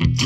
Mm-hmm.